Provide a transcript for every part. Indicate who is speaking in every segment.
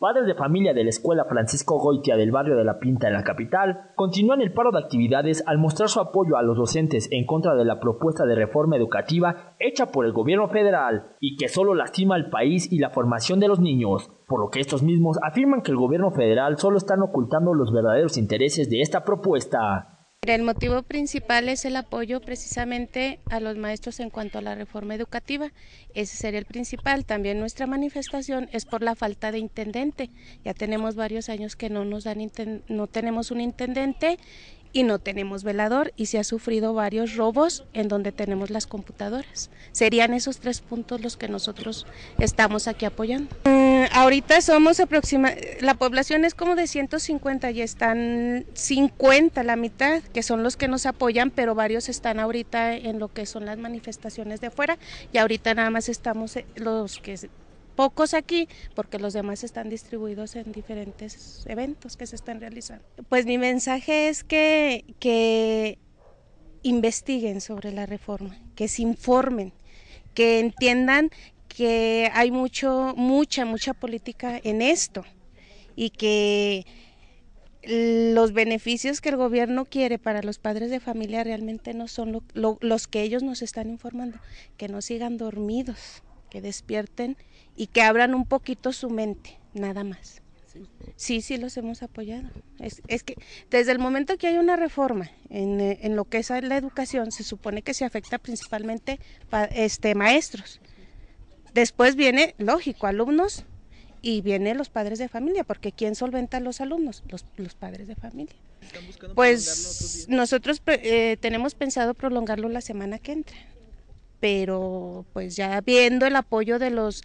Speaker 1: Padres de familia de la escuela Francisco Goitia del barrio de La Pinta en la capital continúan el paro de actividades al mostrar su apoyo a los docentes en contra de la propuesta de reforma educativa hecha por el gobierno federal y que solo lastima al país y la formación de los niños, por lo que estos mismos afirman que el gobierno federal solo están ocultando los verdaderos intereses de esta propuesta.
Speaker 2: El motivo principal es el apoyo precisamente a los maestros en cuanto a la reforma educativa. Ese sería el principal. También nuestra manifestación es por la falta de intendente. Ya tenemos varios años que no nos dan no tenemos un intendente y no tenemos velador y se ha sufrido varios robos en donde tenemos las computadoras. Serían esos tres puntos los que nosotros estamos aquí apoyando. Mm, ahorita somos aproximadamente, la población es como de 150 y están 50, la mitad, que son los que nos apoyan, pero varios están ahorita en lo que son las manifestaciones de afuera y ahorita nada más estamos eh, los que pocos aquí porque los demás están distribuidos en diferentes eventos que se están realizando. Pues mi mensaje es que, que investiguen sobre la reforma, que se informen, que entiendan que hay mucho, mucha, mucha política en esto y que los beneficios que el gobierno quiere para los padres de familia realmente no son los que ellos nos están informando, que no sigan dormidos, que despierten y que abran un poquito su mente, nada más. Sí, sí, los hemos apoyado. Es, es, que desde el momento que hay una reforma en, eh, en, lo que es la educación, se supone que se afecta principalmente a este, maestros. Después viene, lógico, alumnos y vienen los padres de familia, porque ¿quién solventa a los alumnos? Los, los padres de familia. Pues nosotros eh, tenemos pensado prolongarlo la semana que entra, pero pues ya viendo el apoyo de los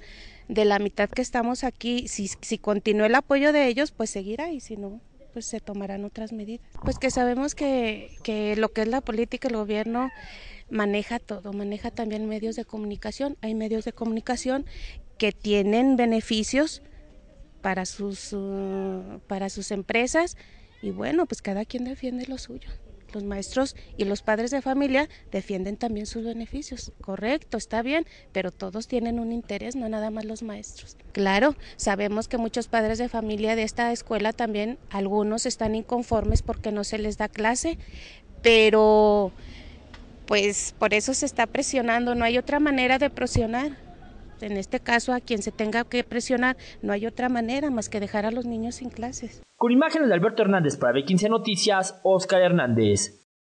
Speaker 2: de la mitad que estamos aquí, si, si continúa el apoyo de ellos, pues seguirá y si no, pues se tomarán otras medidas. Pues que sabemos que, que lo que es la política, el gobierno maneja todo, maneja también medios de comunicación. Hay medios de comunicación que tienen beneficios para sus, uh, para sus empresas y bueno, pues cada quien defiende lo suyo los maestros y los padres de familia defienden también sus beneficios. Correcto, está bien, pero todos tienen un interés, no nada más los maestros. Claro, sabemos que muchos padres de familia de esta escuela también, algunos están inconformes porque no se les da clase, pero pues por eso se está presionando, no hay otra manera de presionar. En este caso, a quien se tenga que presionar, no hay otra manera más que dejar a los niños sin clases.
Speaker 1: Con imágenes de Alberto Hernández para B15 Noticias, Oscar Hernández.